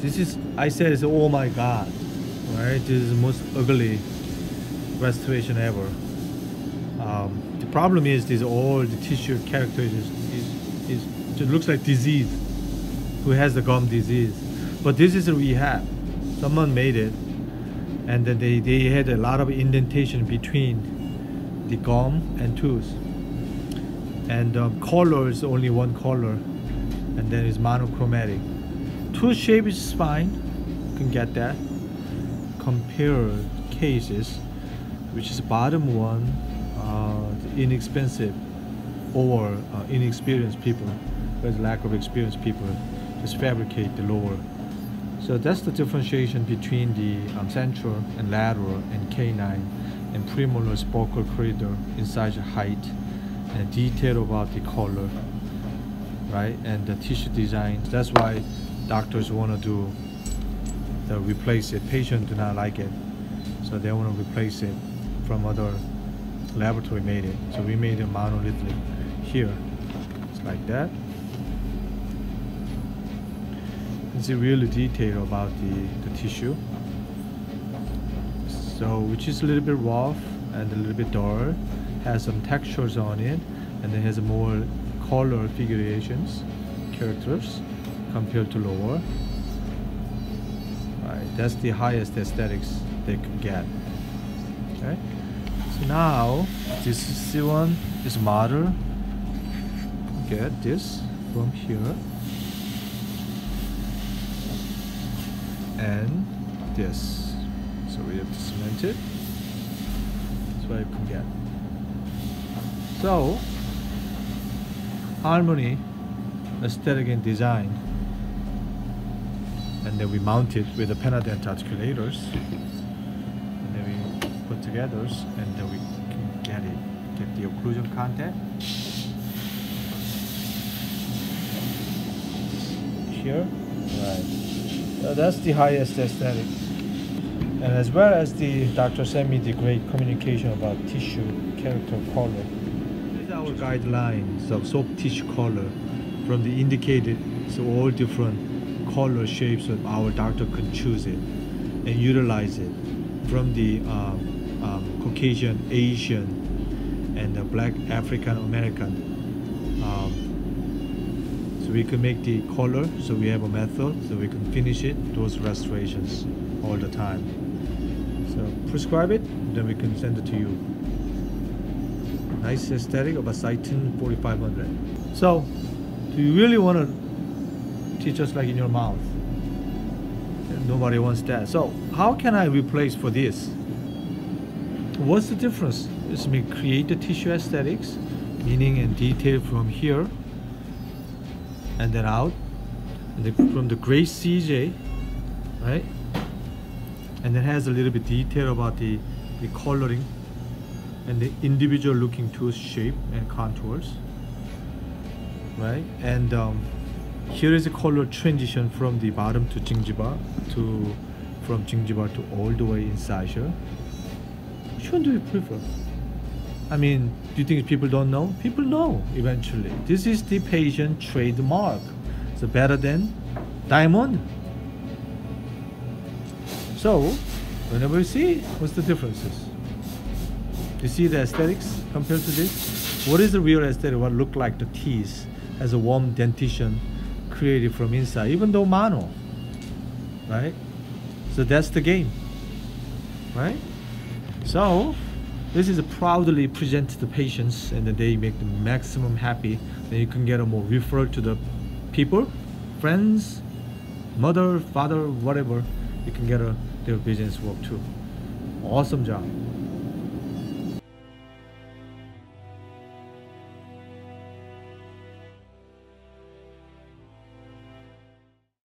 this is I said oh my god, right? This is the most ugly restoration ever. Um, the problem is this all the tissue character is is, is just looks like disease. Who has the gum disease? But this is a rehab. Someone made it, and then they they had a lot of indentation between the gum and tooth. And um, color is only one color, and then it's monochromatic. Tooth shape is fine. You can get that. Compare cases, which is bottom one, uh, inexpensive or uh, inexperienced people, there's lack of experienced people, just fabricate the lower. So that's the differentiation between the um, central and lateral and canine and premolar buccal corridor incisor height and detail about the color, right? And the tissue design. That's why doctors want to do the replace it. Patient do not like it, so they want to replace it from other laboratory made it. So we made a monolithic here. It's like that. It's a really detail about the, the tissue. So which is a little bit rough and a little bit dull. Has some textures on it and it has more color figurations, characters compared to lower. Right, that's the highest aesthetics they could get. Okay. So now this is the one is model. Get this from here. And this. So we have to cement it. That's what you can get. So harmony, aesthetic and design. And then we mount it with the Panadent articulators. And then we put together and then we can get it, get the occlusion contact. Here, right. So that's the highest aesthetic. And as well as the doctor sent me the great communication about tissue, character, color. These are our guidelines of soft tissue color from the indicated, so all different color shapes that our doctor can choose it and utilize it from the um, um, Caucasian, Asian, and the Black African American. Um, so we can make the color, so we have a method, so we can finish it, those restorations all the time. So prescribe it, then we can send it to you. Nice aesthetic of a Citin 4500. So, do you really want to teach us like in your mouth? Nobody wants that. So, how can I replace for this? What's the difference? It's me create the tissue aesthetics, meaning and detail from here and then out, and then from the gray CJ, right? And then has a little bit detail about the, the coloring and the individual looking tooth shape and contours right and um, here is a color transition from the bottom to gingiva to from gingiva to all the way incisor which one do you prefer? I mean do you think people don't know? People know eventually. This is the patient trademark. So better than diamond. So whenever you see what's the differences? You see the aesthetics compared to this? What is the real aesthetic? What look like the teeth as a warm dentition created from inside, even though mono, right? So that's the game, right? So this is a proudly present to patients and they make the maximum happy. Then you can get a more referral to the people, friends, mother, father, whatever. You can get a, their business work too. Awesome job.